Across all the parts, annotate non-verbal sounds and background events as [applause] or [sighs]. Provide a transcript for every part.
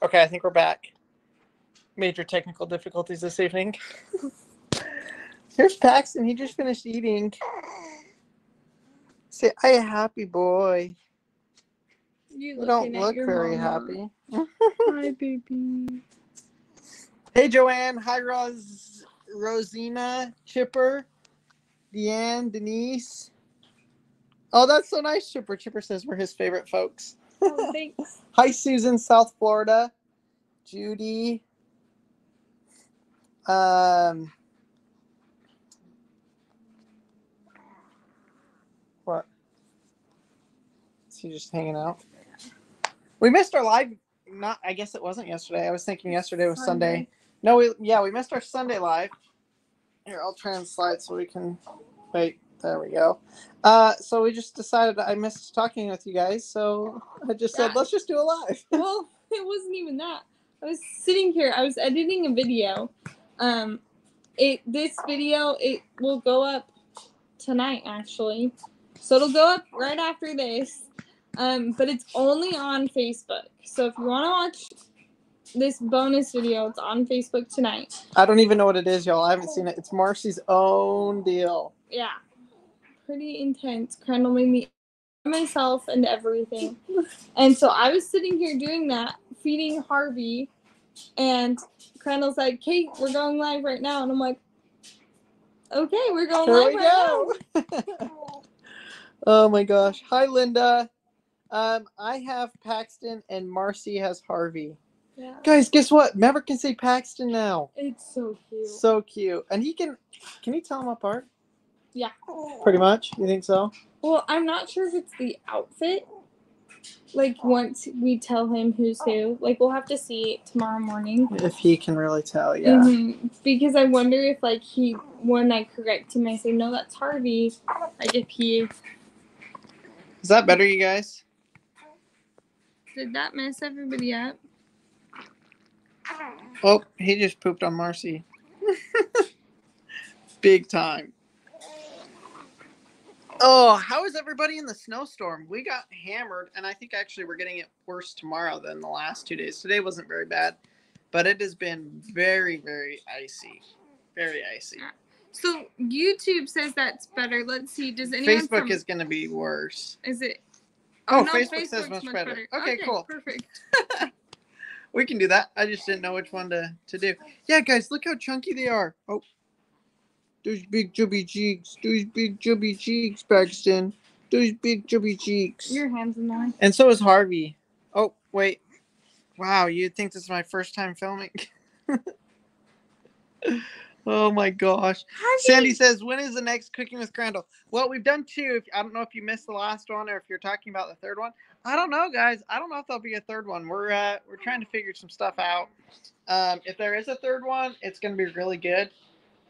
Okay, I think we're back. Major technical difficulties this evening. [laughs] Here's Paxton. He just finished eating. Say, I a happy boy." You You don't look very happy. Hi, [laughs] baby. Hey, Joanne. Hi, Ros- Rosina, Chipper, Deanne, Denise. Oh, that's so nice, Chipper. Chipper says we're his favorite folks. Oh, thanks. [laughs] Hi, Susan, South Florida. Judy. Um. What? Is he just hanging out? We missed our live. Not, I guess it wasn't yesterday. I was thinking yesterday was Sunday. No, we yeah, we missed our Sunday live. Here, I'll try and slide so we can wait. There we go. Uh, so we just decided I missed talking with you guys, so I just said let's just do a live. [laughs] Well, it wasn't even that. I was sitting here. I was editing a video. Um, it this video it will go up tonight actually, so it'll go up right after this. Um, but it's only on Facebook. So if you want to watch this bonus video, it's on Facebook tonight. I don't even know what it is, y'all. I haven't seen it. It's Marcy's own deal. Yeah, pretty intense. Crandall made me myself and everything. [laughs] And so I was sitting here doing that, feeding Harvey, and Crandall's like, Kate, we're going live right now. And I'm like, okay, we're going Here live we right go. [laughs] oh my gosh. Hi, Linda. Um, I have Paxton and Marcy has Harvey. Yeah. Guys, guess what? Maverick can say Paxton now. It's so cute. So cute. And he can can you tell them apart? Yeah. Pretty much. You think so? Well, I'm not sure if it's the outfit. Like once we tell him who's who, like we'll have to see tomorrow morning. If he can really tell, yeah. Mhm. Because I wonder if like he when I correct him, I say no, that's Harvey. Like if he Is that better, you guys? did that mess everybody up. Oh, he just pooped on Marcy. [laughs] Big time. Oh, how is everybody in the snowstorm? We got hammered, and I think actually we're getting it worse tomorrow than the last two days. Today wasn't very bad, but it has been very, very icy. Very icy. Uh, so YouTube says that's better. Let's see. Does anyone Facebook from, is going to be worse. is it? Oh, no, Facebook says Facebook's much better. Okay, cool. Perfect. [laughs] We can do that. I just didn't know which one to, to do. Yeah, guys, look how chunky they are. Oh, those big chubby cheeks. Those big chubby cheeks, Paxton. Those big chubby cheeks. Your hands in there. And so is Harvey. Oh, wait. Wow, you'd think this is my first time filming. [laughs] oh my gosh. Sandy says, when is the next Cooking with Crandall? Well, we've done two. If, I don't know if you missed the last one or if you're talking about the third one. I don't know, guys. I don't know if there'll be a third one. We're uh, we're trying to figure some stuff out. Um, if there is a third one, it's going to be really good.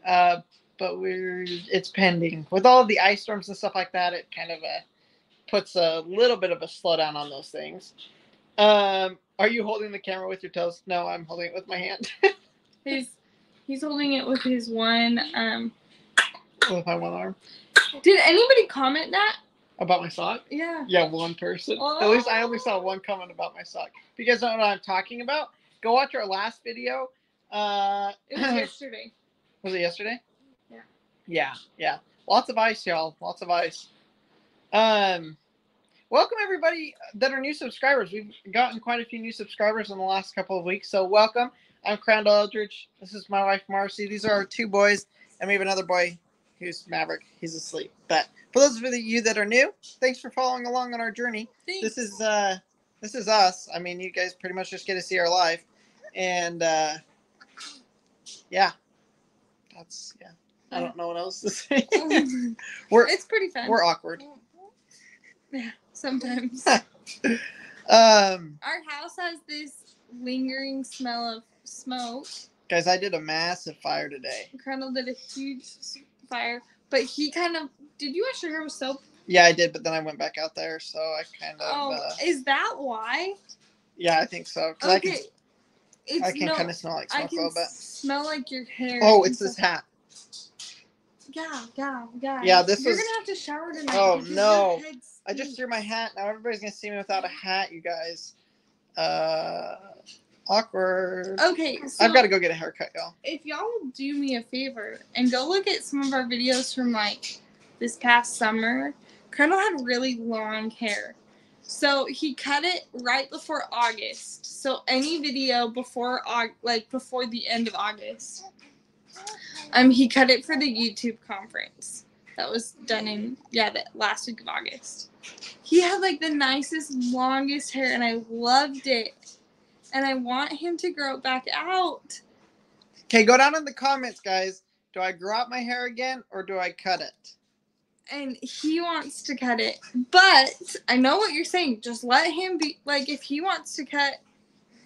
Uh, but we're it's pending with all the ice storms and stuff like that. It kind of uh, puts a little bit of a slowdown on those things. Um, are you holding the camera with your toes? No, I'm holding it with my hand. [laughs] He's he's holding it with his one. Um, with my one arm. did anybody comment that? About my sock? Yeah. Yeah, one person. At least I only saw one comment about my sock. If you guys don't know what I'm talking about, go watch our last video. Uh, It was [clears throat] yesterday. was it yesterday? Yeah. Yeah. Lots of ice, y'all. Lots of ice. Um, welcome everybody that are new subscribers. We've gotten quite a few new subscribers in the last couple of weeks, so welcome. I'm Crandall Eldredge. This is my wife Marcy. These are our two boys, and we have another boy who's Maverick. He's asleep. But for those of you that are new, thanks for following along on our journey. This is uh, this is us. I mean, you guys pretty much just get to see our life, and uh, yeah, that's yeah. I don't know what else to say. [laughs] [laughs] we're it's pretty fun. we're awkward. [laughs] yeah, sometimes. Um, Our house has this lingering smell of smoke. guys, I did a massive fire today. Crandall did a huge fire, but he kind of. Did you wash your hair with soap? Yeah, I did, but then I went back out there, so I kind of Oh, uh, is that why? yeah, I think so. 'cause I Okay. can It's I can no, kind of smell like I smoke a little bit. smell like your hair. Oh, it's this stuff. hat. Yeah, yeah, yeah. Yeah, this You're is- gonna have to shower tonight. Oh, no. I just threw my hat. Now everybody's gonna see me without a hat, you guys. Uh, Awkward. Okay, so I've got to go get a haircut, y'all. if y'all will do me a favor and go look at some of our videos from like this past summer, Colonel had really long hair. So he cut it right before August. So any video before Aug- like before the end of August. Um he cut it for the YouTube conference. That was done in yeah, the last week of August. He had like the nicest longest hair and I loved it. And I want him to grow it back out. Okay, go down in the comments, guys. Do I grow out my hair again or do I cut it? and he wants to cut it. But I know what you're saying. Just let him be like if he wants to cut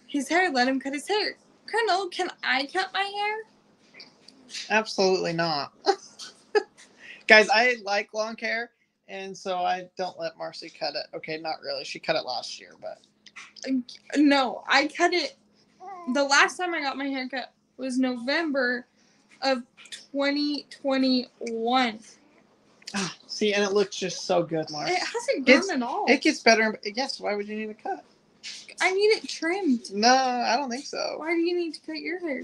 his hair, let him cut his hair. Colonel, can I cut my hair? Absolutely not. [laughs] guys, I like long hair, and so I don't let Marcy cut it. Okay, not really. She cut it last year, but No, I cut it. The last time I got my hair cut was November of 2021. ah, see, and it looks just so good, Marcy. It hasn't grown It's- at all. It gets better. Yes, why would you need a cut? I need it trimmed. No, I don't think so. Why do you need to cut your hair?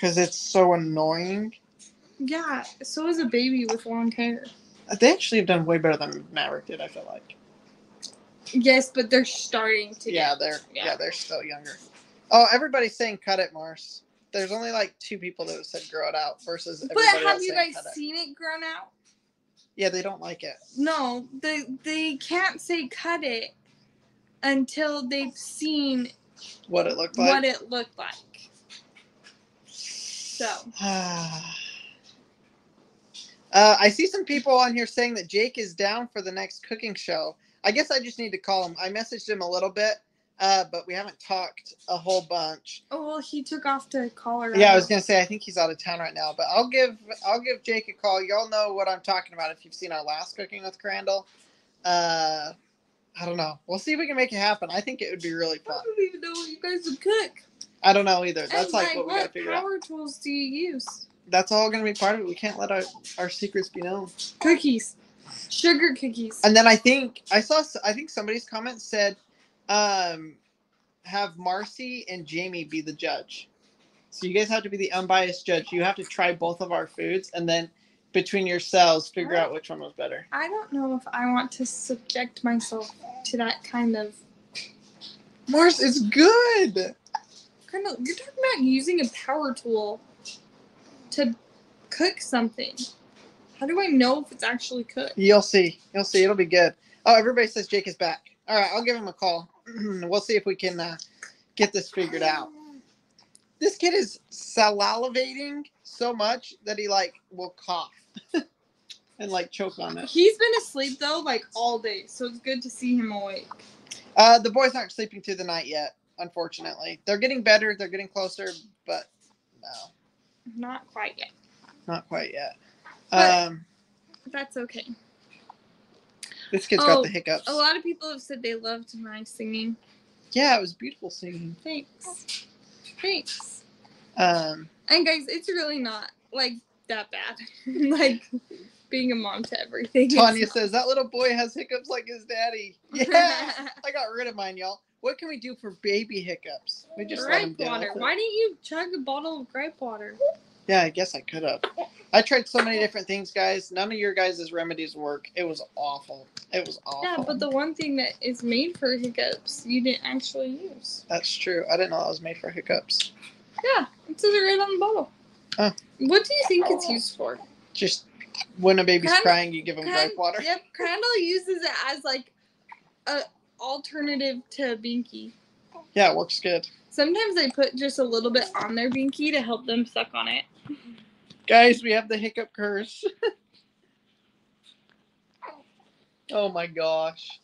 Because it's so annoying. Yeah, so is a baby with long hair. Uh, they actually have done way better than Maverick did. I feel like. Yes, but they're starting to. Yeah, get- they're yeah. yeah. they're still younger. Oh, everybody's saying cut it, Mars. There's only like two people that have said grow it out versus But everybody have you guys cut it. seen it grown out? Yeah, they don't like it. No, they they can't say cut it until they've seen What it looked like. what it looked like. So [sighs] uh, I see some people on here saying that Jake is down for the next cooking show. I guess I just need to call him. I messaged him a little bit, uh, but we haven't talked a whole bunch. oh well, he took off to Colorado. Yeah, I was gonna say I think he's out of town right now, but I'll give I'll give Jake a call. Y'all know what I'm talking about if you've seen our last cooking with Crandall. Uh, I don't know. We'll see if we can make it happen. I think it would be really fun. I don't even know what you guys would cook. I don't know either. That's like like, what we gotta what figure out. power tools do you use? That's all gonna be part of it. We can't let our our secrets be known. Cookies, sugar cookies. And then I think I saw I think somebody's comment said, um, have Marcy and Jamie be the judge. So you guys have to be the unbiased judge. You have to try both of our foods, and then between yourselves, figure out which one was better. I don't know if I want to subject myself to that kind of. Mars is good. Colonel, you're talking about using a power tool to cook something. How do I know if it's actually cooked? You'll see. You'll see. It'll be good. Oh, everybody says Jake is back. All right, I'll give him a call. [clears throat] we'll see if we can uh, get this figured out. This kid is salivating so much that he like will cough [laughs] and like choke on it. He's been asleep though, like all day, so it's good to see him awake. Uh, the boys aren't sleeping through the night yet, unfortunately. They're getting better. They're getting closer, but no, Not quite yet. not quite yet. But- Um, That's okay. this kid's Oh, got the hiccups. A lot of people have said they loved my singing. Yeah, it was beautiful singing. Thanks. Thanks. Um, And guys, it's really not like that bad. [laughs] like being a mom to everything. Tanya says that little boy has hiccups like his daddy. [laughs] Yeah, I got rid of mine, y'all. What can we do for baby hiccups? We just gripe water. Why didn't you chug a bottle of gripe water? Yeah, I guess I could have. I tried so many different things, guys. None of your guys' remedies work. It was awful. It was awful. Yeah, but the one thing that is made for hiccups, you didn't actually use. That's true. I didn't know that was made for hiccups. Yeah, it says it right on the bottle. Oh. What do you think it's used for? Just when a baby's crying, you give them gripe water. Yep, Crandall uses it as like a alternative to Binky. Yeah, it works good. Sometimes I put just a little bit on their Binky to help them suck on it. Guys, we have the hiccup curse. [laughs] oh my gosh.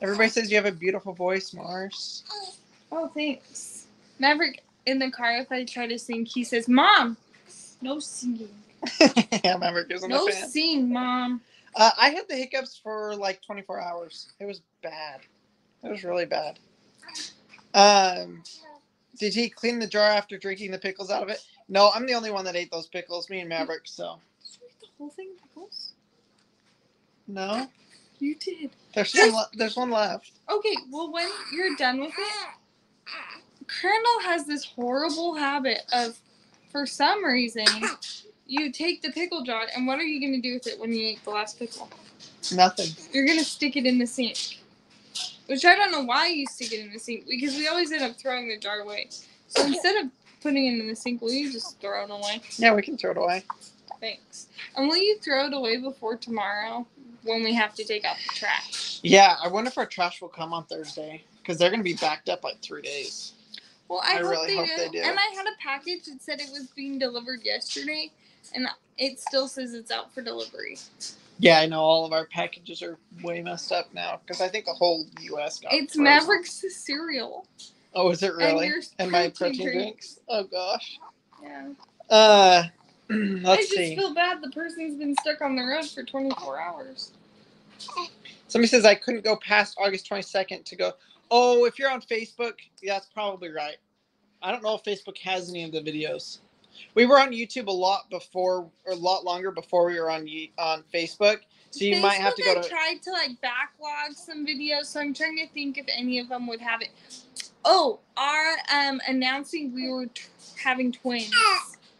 Everybody says you have a beautiful voice, Mars. Oh, thanks. Maverick in the car, if I try to sing, he says, "Mom, no singing, [laughs] yeah, Maverick isn't no sing, Mom." Uh, I had the hiccups for like 24 hours. It was bad. It was really bad. Um, did he clean the jar after drinking the pickles out of it? No, I'm the only one that ate those pickles. Me and Maverick. So Did you eat the whole thing, pickles? no. You did. There's one. There's one left. Okay, well, when you're done with it, Crandall has this horrible habit of, for some reason, you take the pickle jar, and what are you going to do with it when you eat the last pickle? Nothing. You're going to stick it in the sink. Which I don't know why you stick it in the sink, because we always end up throwing the jar away. So instead of putting it in the sink, will you just throw it away? Yeah, we can throw it away. Thanks. And will you throw it away before tomorrow when we have to take out the trash? Yeah, I wonder if our trash will come on Thursday because they're gonna be backed up like three days. Well, I, I hope, really they, hope do. they do. And I had a package that said it was being delivered yesterday, and it still says it's out for delivery. Yeah, I know all of our packages are way messed up now because I think the whole U.S. got. It's frozen. Mavericks cereal. Oh, is it really? your And, my protein protein drinks. Oh gosh. Yeah. Uh, I [clears throat] let's I just see. feel bad the person's been stuck on the road for 24 hours. Somebody says I couldn't go past August 22nd to go. Oh, if you're on Facebook, yeah, that's probably right. I don't know if Facebook has any of the videos. We were on YouTube a lot before, or a lot longer before we were on on Facebook. So you might have to go Facebook, I to. tried to like backlog some videos, so I'm trying to think if any of them would have it. Oh, our um announcing we were t- having twins.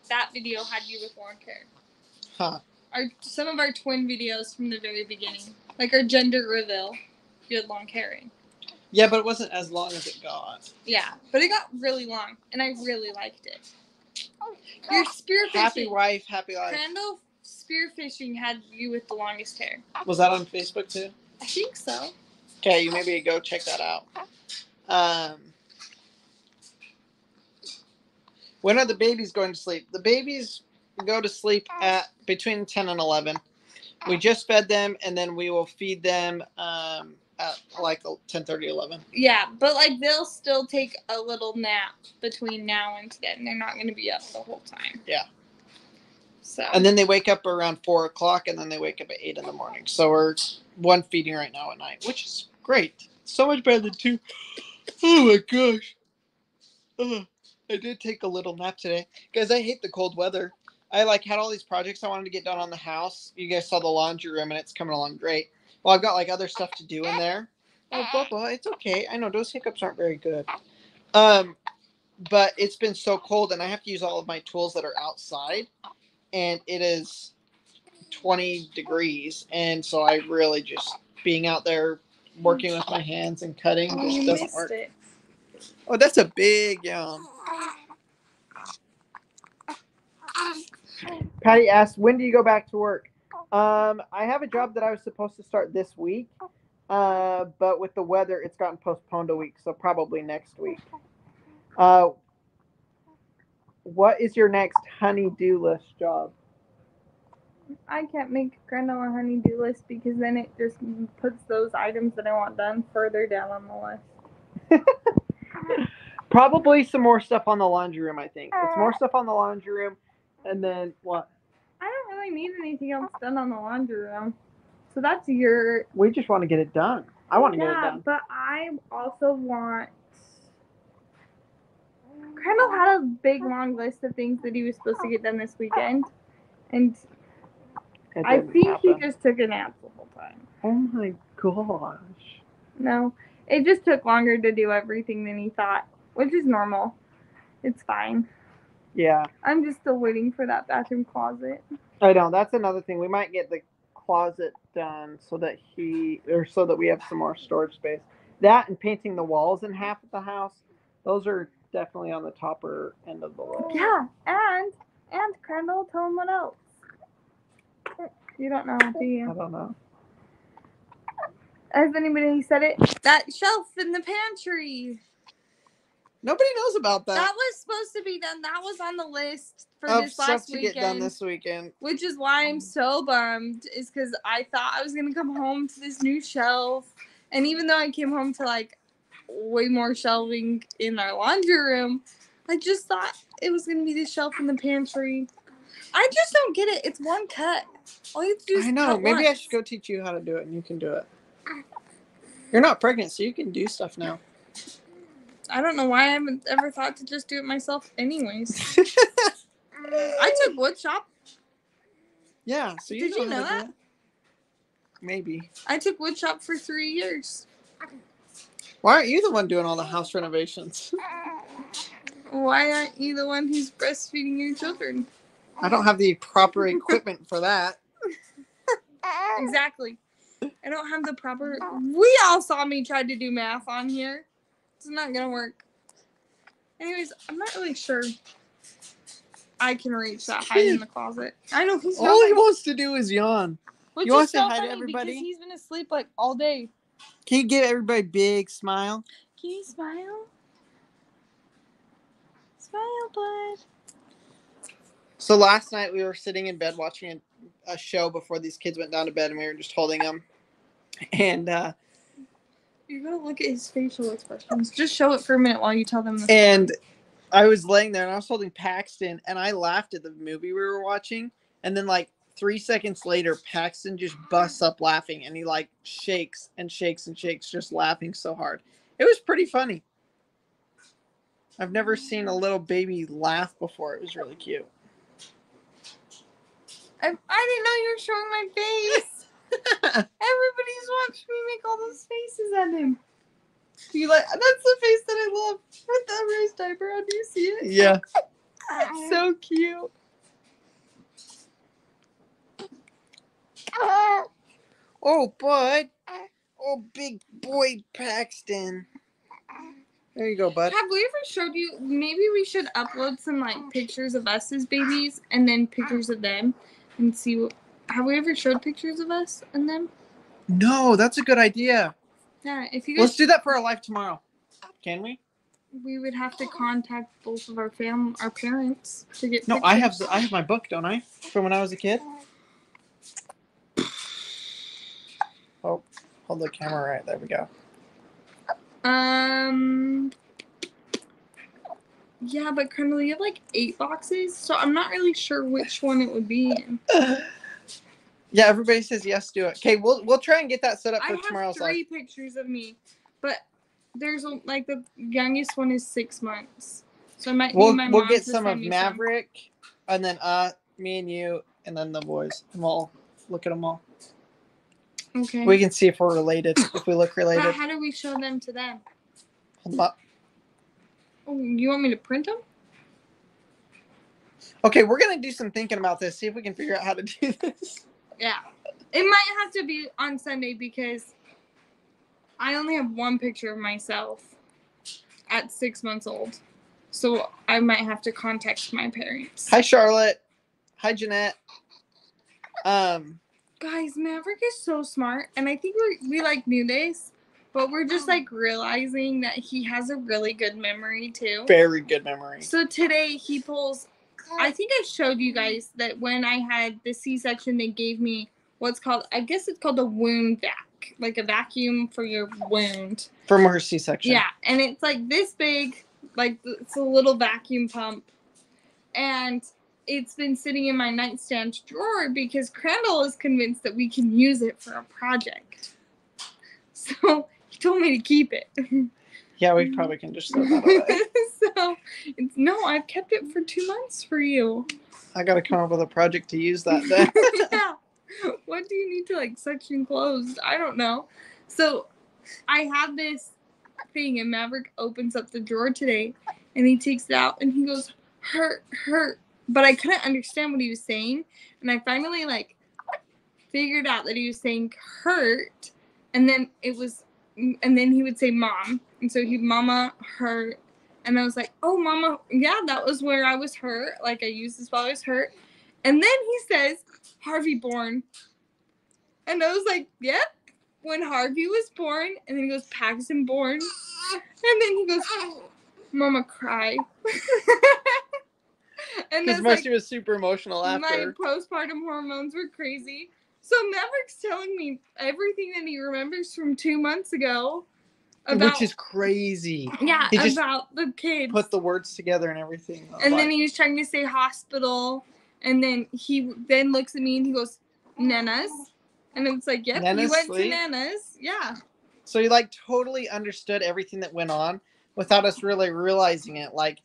That video had you with long hair. Huh. Our some of our twin videos from the very beginning, like our gender reveal, you had long hair in. Yeah, but it wasn't as long as it got. Yeah, but it got really long, and I really liked it. Your spearfishing, Happy wife, happy life. Crandall spearfishing had you with the longest hair. Was that on Facebook too? I think so. Okay, you maybe go check that out. Um, when are the babies going to sleep? The babies go to sleep at between 10 and 11. We just fed them and then we will feed them um, at like 10 30, 11. Yeah, but like they'll still take a little nap between now and then. They're not going to be up the whole time. Yeah. So. And then they wake up around 4 o'clock and then they wake up at 8 in the morning. So we're one feeding right now at night, which is great. So much better than two. Oh my gosh. I did take a little nap today because I hate the cold weather. I like had all these projects I wanted to get done on the house. You guys saw the laundry room and it's coming along great. Well, I've got like other stuff to do in there. Oh, Bubba, it's okay. I know those hiccups aren't very good. Um, but it's been so cold and I have to use all of my tools that are outside, and it is 20 degrees, and so I really just being out there working with my hands and cutting just doesn't work. it. Oh, that's a big yawn. Patty asked, "When do you go back to work?" Um, I have a job that I was supposed to start this week, uh, but with the weather, it's gotten postponed a week, so probably next week. Uh, what is your next honey-do list job? I can't make granola honey-do list because then it just puts those items that I want done further down on the list. [laughs] Probably some more stuff on the laundry room. I think it's more stuff on the laundry room, and then what? Don't really need anything else done on the laundry room. So that's your We just want to get it done. I want to get it yeah, done. but I also want. Crandall had a big long list of things that he was supposed to get done this weekend, and I think he just took a nap the whole time. Oh my gosh. No, it just took longer to do everything than he thought, which is normal. It's fine. Yeah, I'm just still waiting for that bathroom closet. I know. That's another thing. We might get the closet done so that he, or so that we have some more storage space. That and painting the walls in half of the house. Those are definitely on the topper end of the list. Yeah, and and Crandall, tell him what else. You don't know, do I don't know. Has anybody said it? That shelf in the pantry. Nobody knows about that. That was supposed to be done. That was on the list for of this stuff last to weekend. get done this weekend. which is why I'm so bummed. Is because I thought I was gonna come home to this new shelf, and even though I came home to like way more shelving in our laundry room, I just thought it was gonna be the shelf in the pantry. I just don't get it. It's one cut. All you have to do is I know. Maybe I should go teach you how to do it, and you can do it. You're not pregnant, so you can do stuff now. I don't know why I haven't ever thought to just do it myself. Anyways, [laughs] I took wood shop. yeah. So you Did you know to do that? maybe. I took woodshop for three years. Why aren't you the one doing all the house renovations? Why aren't you the one who's breastfeeding your children? I don't have the proper equipment for that. Exactly. I don't have the proper. We all saw me try to do math on here. It's not gonna work. Anyways, I'm not really sure. I can reach that high in the closet. I know he's. All he wants to do is yawn. Which You wanna is so hi to funny everybody? Because he's been asleep like all day. Can you give everybody a big smile? Can you smile? Smile, bud. So last night we were sitting in bed watching a, a show before these kids went down to bed, and we were just holding them. And uh, You're gonna look at his facial expressions. Just show it for a minute while you tell them the and I was laying there and I was holding Paxton, and I laughed at the movie we were watching. And then like three seconds later, Paxton just busts up laughing, and he like shakes and shakes and shakes, just laughing so hard. It was pretty funny. I've never seen a little baby laugh before. It was really cute. I, I didn't know you were showing my face. Everybody's watched me make all those faces at him. You like that's the face that I love with the raised eyebrow. Do you see it? yeah. It's [laughs] so uh-huh. cute. Uh-huh. Oh, bud. Uh-huh. Oh, big boy Paxton. There you go, bud. Have we ever showed you? Maybe we should upload some like pictures of us as babies and then pictures of them and see. What, have we ever showed pictures of us and them? No, that's a good idea. Yeah. If you guys Let's do that for our life tomorrow. Can we? we would have to contact both of our fam, our parents to get. No, I have pictures. I have my book, don't I? From when I was a kid. Oh, hold the camera right. There we go. Um. Yeah, but Colonel, you have like eight boxes, so I'm not really sure which one it would be in. [laughs] yeah, everybody says yes. Do it. Okay, we'll we'll try and get that set up I for have tomorrow's live. three pictures of me, but there's a, like the youngest one is six months, so I might We'll need my we'll mom get to some of send me Maverick, and then uh me and you, and then the boys, and we'll look at them all. Okay. We can see if we're related. If we look but related. how do we show them to them? Hold up. Oh, you want me to print them? Okay, we're gonna do some thinking about this. See if we can figure out how to do [laughs] this. Yeah. It might have to be on Sunday because I only have one picture of myself at six months old. So I might have to contact my parents. Hi, Charlotte. Hi, Jeanette. Um, Guys, Maverick is so smart, and I think we we like knew this, but we're just like realizing that he has a really good memory too. very good memory. So today he pulls. I think I showed you guys that when I had the C-section, they gave me what's called. I guess it's called a wound vac, like a vacuum for your wound. From her C-section. Yeah, and it's like this big, like it's a little vacuum pump, and it's been sitting in my nightstand drawer because Crandall is convinced that we can use it for a project. [laughs] So he told me to keep it. [laughs] Yeah, we mm-hmm. probably can just throw that away. [laughs] so it's no, I've kept it for two months for you. I gotta come up with a project to use that [laughs] then. yeah. What do you need to like section closed? I don't know. So I have this thing and Maverick opens up the drawer today and he takes it out and he goes, hurt, hurt. But I couldn't understand what he was saying. And I finally like figured out that he was saying hurt. And then it was and then he would say mom. And so he mama hurt. And I was like, oh mama, yeah, that was where I was hurt. Like I used this while I was hurt. And then he says, Harvey born. And I was like, yep. When Harvey was born, and then he goes, Paxton born. And then he goes, Mama cry. [laughs] and Because Marcy like, was super emotional after. my postpartum hormones were crazy. So Maverick's telling me everything that he remembers from two months ago about which is crazy. yeah he just about the kids. Put the words together and everything. Was and then he was trying to say hospital, and then he then looks at me and he goes, "Nanas," and it's like, "Yep, Nana's you went sleep? to Nanas." Yeah, so he like totally understood everything that went on without us really realizing it. Like,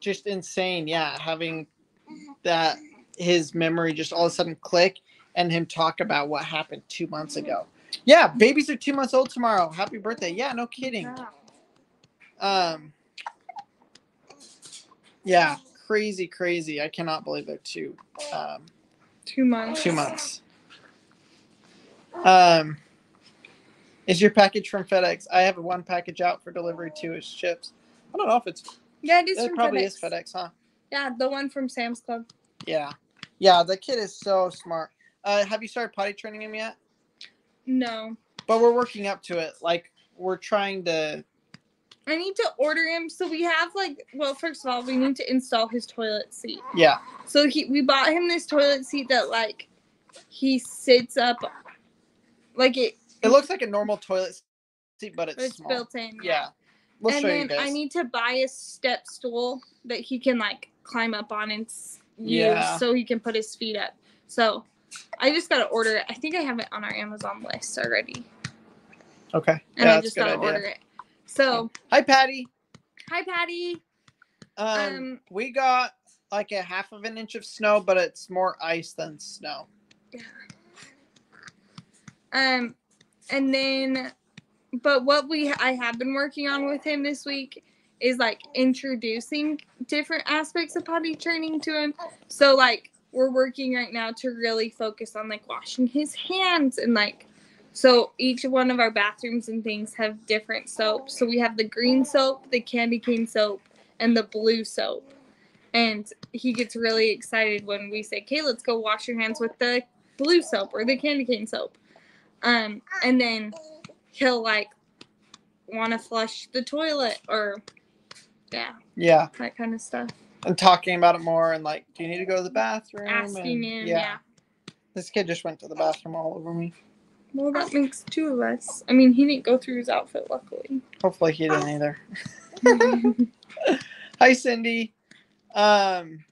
just insane. Yeah, having that his memory just all of a sudden click, and him talk about what happened two months ago. Yeah, babies are two months old tomorrow. Happy birthday. Yeah, no kidding. Um, yeah, crazy, crazy. I cannot believe they're two, um, Two months. two months. Um, is your package from FedEx? I have one package out for delivery too. It's chips. I don't know if it's. Yeah, it is It from probably FedEx. is FedEx, huh? Yeah, the one from Sam's Club. Yeah, yeah. The kid is so smart. Uh, have you started potty training him yet? No. But we're working up to it. Like we're trying to. I need to order him. So we have like, well, first of all, we need to install his toilet seat. Yeah, So he, we bought him this toilet seat that like, he sits up, like it. it looks like a normal toilet seat, but it's, it's small. built in. Yeah, we'll and show you then. I need to buy a step stool that he can like climb up on and use Yeah. so he can put his feet up. So I just gotta order it. I think I have it on our Amazon list already, okay. and yeah, I just gotta idea. order it. So Hi, Patty. hi, Patty. Um, Um, we got like a half of an inch of snow, but it's more ice than snow. Yeah. Um, and then, but what we I have been working on with him this week is like introducing different aspects of potty training to him. So like we're working right now to really focus on like washing his hands and like so each one of our bathrooms and things have different soaps. So we have the green soap, the candy cane soap, and the blue soap. And he gets really excited when we say, "Okay, let's go wash your hands with the blue soap or the candy cane soap." Um, and then he'll like want to flush the toilet or yeah, Yeah, that kind of stuff. And talking about it more, and like, do you need to go to the bathroom? Asking And- him, yeah. This kid just went to the bathroom all over me. Well, that makes two of us. I mean, he didn't go through his outfit, luckily. Hopefully, he didn't either. [laughs] Hi, Cindy. Um,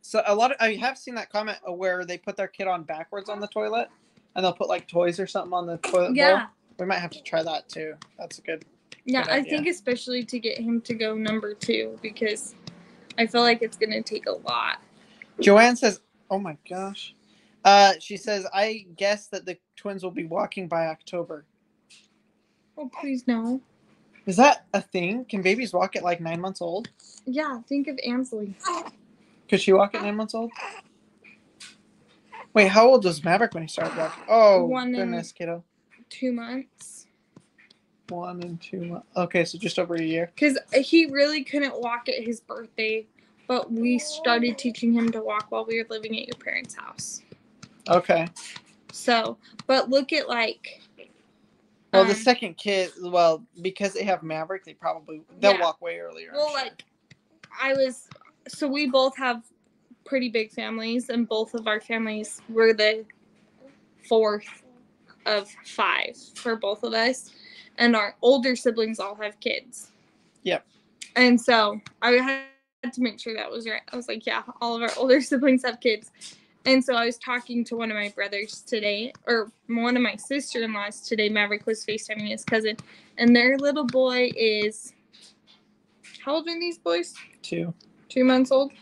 so a lot of I have seen that comment where they put their kid on backwards on the toilet, and they'll put like toys or something on the toilet bowl. yeah, We might have to try that too. That's a good. Yeah. I think especially to get him to go number two because I feel like it's gonna take a lot. Joanne says, "Oh my gosh." Uh, she says, "I guess that the twins will be walking by October." Oh, please no. Is that a thing? Can babies walk at like nine months old? Yeah, think of Ansley. Could she walk at nine months old? Wait, how old was Maverick when he started walking? Oh One and- goodness, kiddo. Two months. One and two months. Okay, so just over a year. Because he really couldn't walk at his birthday, but we started teaching him to walk while we were living at your parents' house. Okay. So, but look at like. Well, the um, second kid, well, because they have Maverick, they probably they'll Yeah. walk way earlier. Well, sure. like, I was. So we both have pretty big families, and both of our families were the fourth of five for both of us, and our older siblings all have kids. Yep. And so I had to make sure that was right. I was like, yeah, all of our [laughs] older siblings have kids. And so I was talking to one of my brothers today, or one of my sister in laws today. Maverick was FaceTiming his cousin, and their little boy is. How old are these boys? two. Two months old.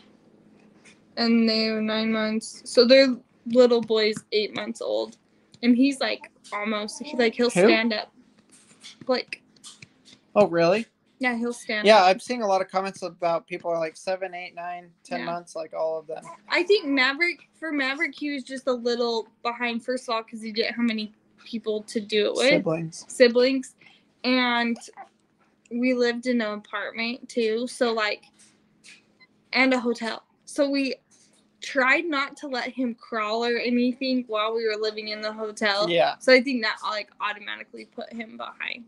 And they're nine months. So their little boy's eight months old. And he's like almost, he, like, he'll Who? stand up. Like, Oh, really? yeah, he'll stand Yeah, up. I'm seeing a lot of comments about people are like seven, eight, nine, ten Yeah. months, like all of them. I think Maverick, for Maverick, he was just a little behind, first of all, because he didn't have many people to do it with. Siblings. siblings and we lived in an apartment too so like and a hotel so we tried not to let him crawl or anything while we were living in the hotel Yeah. so i think that like automatically put him behind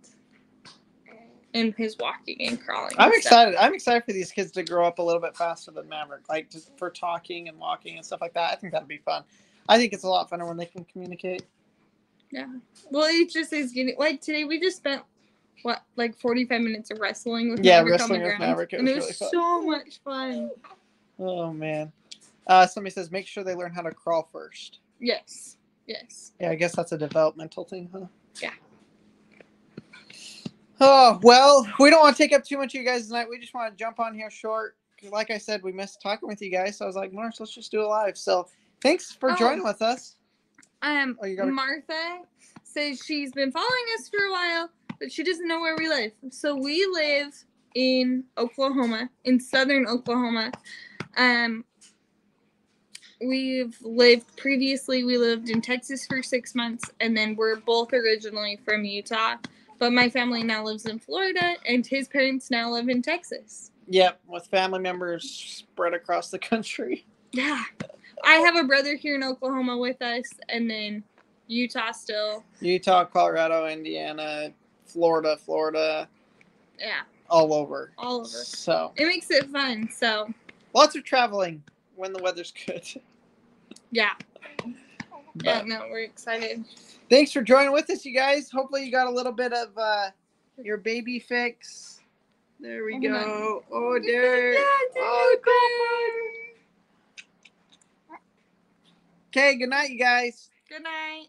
in his walking and crawling I'm and excited. I'm excited for these kids to grow up a little bit faster than Maverick, like just for talking and walking and stuff like that. I think that'd be fun. I think it's a lot funner when they can communicate. yeah well it just is getting like today we just spent what like 45 minutes of wrestling with Yeah, Maverick wrestling on the with ground. Maverick, it and was it was really so much fun Oh man. Uh, somebody says make sure they learn how to crawl first. yes yes Yeah, I guess that's a developmental thing, huh? Yeah. Oh well, we don't want to take up too much of you guys tonight. We just want to jump on here short. Like I said, we missed talking with you guys, so I was like, Mars, let's just do it live. So Thanks for Oh. joining with us. Um, Oh, you got it. Martha says she's been following us for a while, but she doesn't know where we live. So we live in Oklahoma, in southern Oklahoma. Um, we've lived previously. We lived in Texas for six months, and then we're both originally from Utah. But my family now lives in Florida, and his parents now live in Texas. Yep, with family members spread across the country. Yeah. I have a brother here in Oklahoma with us, and then Utah still. Utah, Colorado, Indiana, Florida, Florida, Yeah, all over. all over. So It makes it fun. So, lots of traveling when the weather's good. yeah. [laughs] Yeah, no, we're excited. thanks for joining with us, you guys. Hopefully, you got a little bit of uh, your baby fix. There we Hold on. go. Oh, there. Yeah, Oh, dude. Okay, good night, you guys. Good night.